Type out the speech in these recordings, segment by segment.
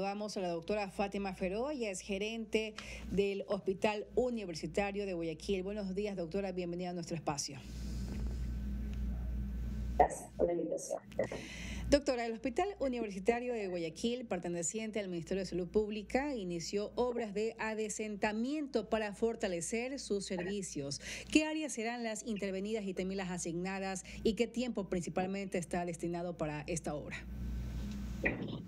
Vamos a la doctora Fátima Feró, ella es gerente del Hospital Universitario de Guayaquil. Buenos días, doctora, bienvenida a nuestro espacio. Gracias por la invitación. Doctora, el Hospital Universitario de Guayaquil, perteneciente al Ministerio de Salud Pública, inició obras de adesentamiento para fortalecer sus servicios. ¿Qué áreas serán las intervenidas y también las asignadas y qué tiempo principalmente está destinado para esta obra?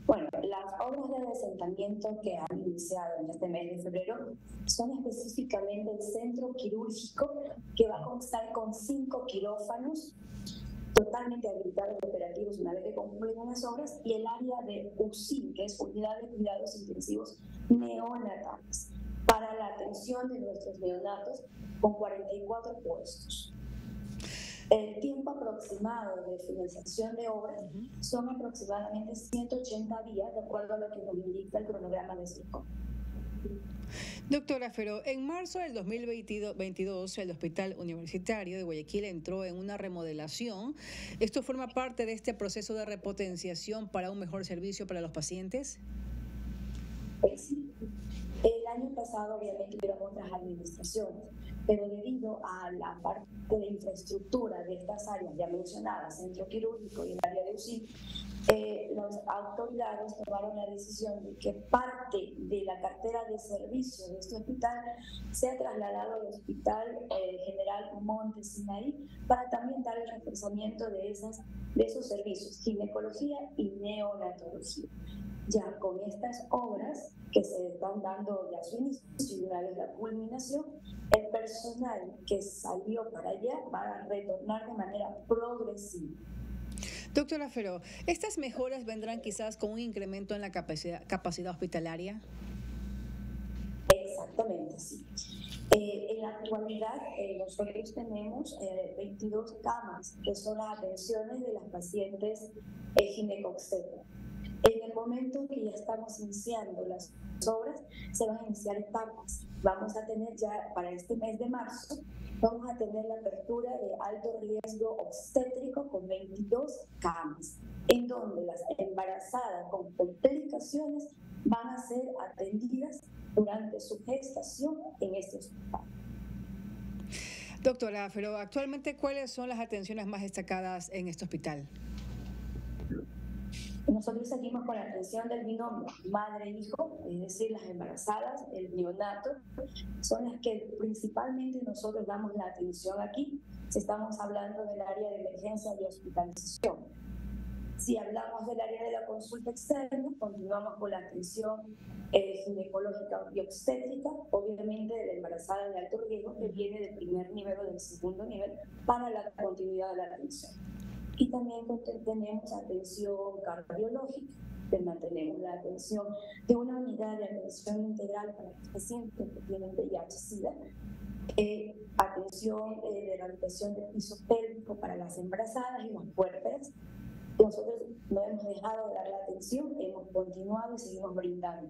Bueno, las obras de asentamiento que han iniciado en este mes de febrero son específicamente el centro quirúrgico que va a constar con cinco quirófanos totalmente habilitados y operativos una vez que las obras y el área de UCI, que es Unidad de Cuidados Intensivos Neonatales, para la atención de nuestros neonatos con 44 puestos. El tiempo aproximado de finalización de obras son aproximadamente 180 días, de acuerdo a lo que nos indica el cronograma de CIRCO. Doctora Ferro, en marzo del 2022 el Hospital Universitario de Guayaquil entró en una remodelación. ¿Esto forma parte de este proceso de repotenciación para un mejor servicio para los pacientes? Sí. Pasado obviamente hubo otras administraciones, pero debido a la parte de infraestructura de estas áreas ya mencionadas, centro quirúrgico y el área de UCI, eh, las autoridades tomaron la decisión de que parte de la cartera de servicio de este hospital sea trasladado al Hospital eh, General Monte Sinaí para también dar el reforzamiento de, esas, de esos servicios, ginecología y neonatología ya con estas obras que se están dando ya su inicio y una vez la culminación, el personal que salió para allá va a retornar de manera progresiva. Doctora Feró, ¿estas mejoras vendrán quizás con un incremento en la capacidad, capacidad hospitalaria? Exactamente, sí. Eh, en la actualidad, eh, nosotros tenemos 22 eh, camas, que son las atenciones de las pacientes ginecobstetras. Momento que ya estamos iniciando las obras, se van a iniciar etapas. Vamos a tener ya para este mes de marzo, vamos a tener la apertura de alto riesgo obstétrico con 22 camas, en donde las embarazadas con complicaciones van a ser atendidas durante su gestación en este hospital. Doctora, pero actualmente, ¿cuáles son las atenciones más destacadas en este hospital? Nosotros seguimos con la atención del binomio madre-hijo, es decir, las embarazadas, el neonato, son las que principalmente nosotros damos la atención aquí, si estamos hablando del área de emergencia y hospitalización. Si hablamos del área de la consulta externa, continuamos con la atención eh, ginecológica y obstétrica, obviamente de la embarazada de alto riesgo que viene del primer nivel o del segundo nivel para la continuidad de la atención. Y también tenemos atención cardiológica, mantenemos la atención de una unidad de atención integral para los pacientes que tienen VIH-Sida, eh, atención eh, de rehabilitación del piso pélvico para las embarazadas y las puérperas. Nosotros no hemos dejado de dar la atención, hemos continuado y seguimos brindando.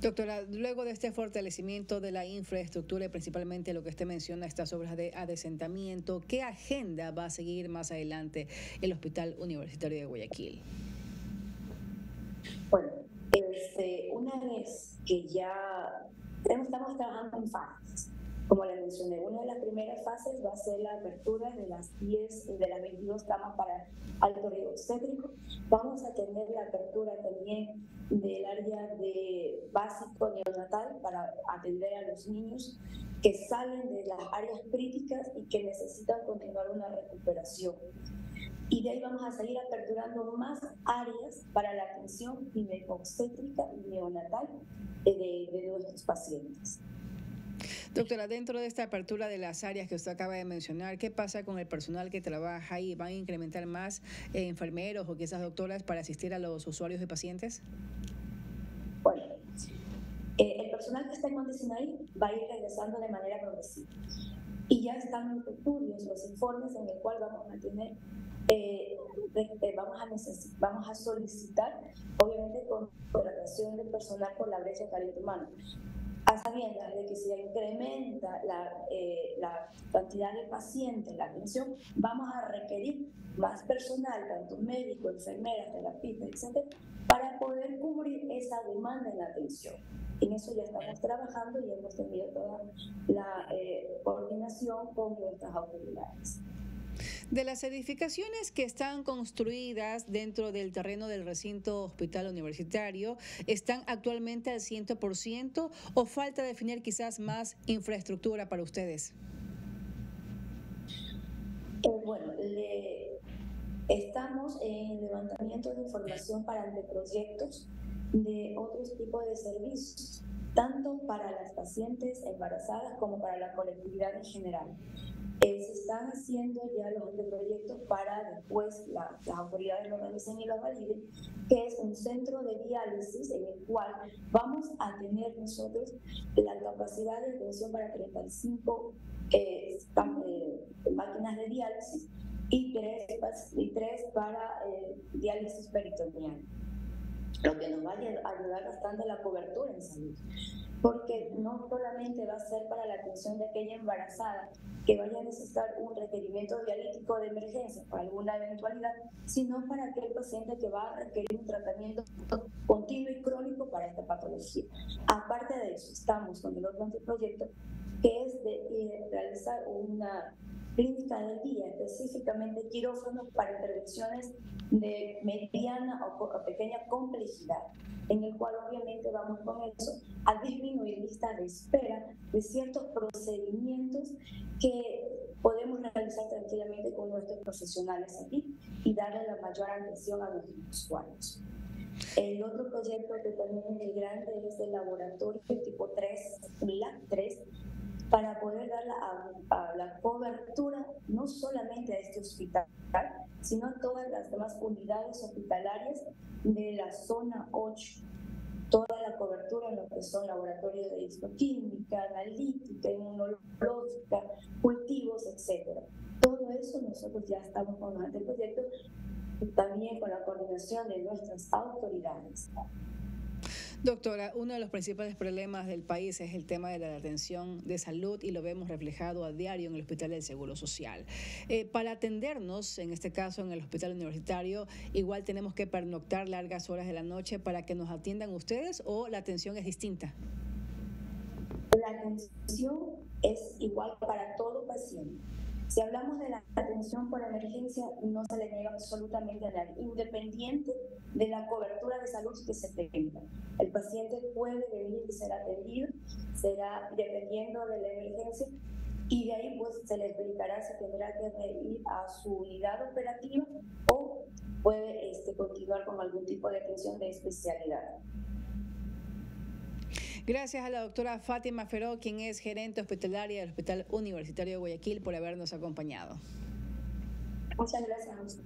Doctora, luego de este fortalecimiento de la infraestructura y principalmente lo que usted menciona, estas obras de adesentamiento, ¿qué agenda va a seguir más adelante el Hospital Universitario de Guayaquil? Bueno, este, una vez que ya estamos trabajando en fases, mencioné, una de las primeras fases va a ser la apertura de las 10, de las 22 camas para alto riesgo obstétrico. Vamos a tener la apertura también del área de básico neonatal para atender a los niños que salen de las áreas críticas y que necesitan continuar una recuperación. Y de ahí vamos a seguir aperturando más áreas para la atención obstétrica y neonatal de, de nuestros pacientes. Doctora, dentro de esta apertura de las áreas que usted acaba de mencionar, ¿qué pasa con el personal que trabaja ahí? ¿Van a incrementar más eh, enfermeros o quizás doctoras para asistir a los usuarios y pacientes? Bueno, eh, el personal que está en Montesinaí va a ir regresando de manera progresiva. Y ya están los estudios, los informes en el cual vamos a tener eh, vamos, a solicitar, obviamente, contratación de personal por la brecha de talento humano a sabiendas de que si incrementa la, eh, la cantidad de pacientes, la atención, vamos a requerir más personal, tanto médico, enfermeras, terapistas, etcétera, para poder cubrir esa demanda en la atención. En eso ya estamos trabajando y hemos tenido toda la eh, coordinación con nuestras autoridades. De las edificaciones que están construidas dentro del terreno del recinto hospital universitario, ¿están actualmente al 100% o falta definir quizás más infraestructura para ustedes? Eh, bueno, estamos en levantamiento de información para anteproyectos de otros tipos de servicios, tanto para las pacientes embarazadas como para la colectividad en general. Eh, se están haciendo ya los proyectos para después las autoridades lo realicen y lo validen, que es un centro de diálisis en el cual vamos a tener nosotros la capacidad de atención para 35 eh, eh, máquinas de diálisis y tres, y tres para diálisis peritoneal. Lo que nos va a ayudar bastante a la cobertura en salud porque no solamente va a ser para la atención de aquella embarazada que vaya a necesitar un requerimiento dialítico de emergencia por alguna eventualidad, sino para aquel paciente que va a requerir un tratamiento continuo y crónico para esta patología. Aparte de eso, estamos con el otro proyecto que es de eh, realizar una clínica del día, específicamente quirófanos para intervenciones de mediana o pequeña complejidad en el cual obviamente vamos con eso a disminuir lista de espera de ciertos procedimientos que podemos realizar tranquilamente con nuestros profesionales aquí y darle la mayor atención a nuestros usuarios. El otro proyecto que también es muy grande es el laboratorio tipo 3, LAC 3, para poder dar la, la cobertura no solamente a este hospital, sino a todas las demás unidades hospitalarias de la zona 8 toda la cobertura en lo que son laboratorios de histoquímica, analítica, inmunológica, cultivos, etc. Todo eso nosotros ya estamos con el proyecto también con la coordinación de nuestras autoridades. Doctora, uno de los principales problemas del país es el tema de la atención de salud y lo vemos reflejado a diario en el Hospital del Seguro Social. Eh, para atendernos, en este caso en el Hospital Universitario, igual tenemos que pernoctar largas horas de la noche para que nos atiendan ustedes o la atención es distinta. La atención es igual para todo paciente si hablamos de la atención por emergencia, no se le niega absolutamente a nadie, independiente de la cobertura de salud que se tenga. El paciente puede venir y ser atendido, será dependiendo de la emergencia, y de ahí pues se le explicará si tendrá que ir a su unidad operativa o puede este, continuar con algún tipo de atención de especialidad. Gracias a la doctora Fátima Feró, quien es gerente hospitalaria del Hospital Universitario de Guayaquil, por habernos acompañado. Muchas gracias.